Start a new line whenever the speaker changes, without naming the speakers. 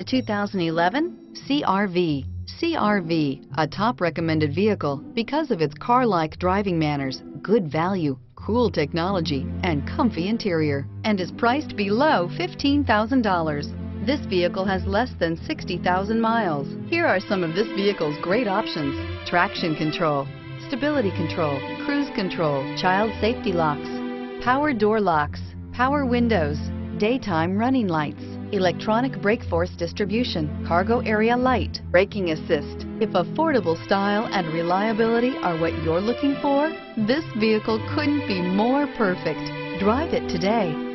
The 2011 CRV. CRV, a top recommended vehicle because of its car-like driving manners, good value, cool technology, and comfy interior, and is priced below $15,000. This vehicle has less than 60,000 miles. Here are some of this vehicle's great options. Traction control, stability control, cruise control, child safety locks, power door locks, power windows, daytime running lights, electronic brake force distribution, cargo area light, braking assist. If affordable style and reliability are what you're looking for, this vehicle couldn't be more perfect. Drive it today.